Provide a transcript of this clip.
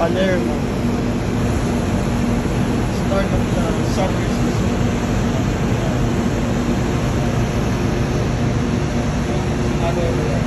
Palermo. Start of the summer season. However,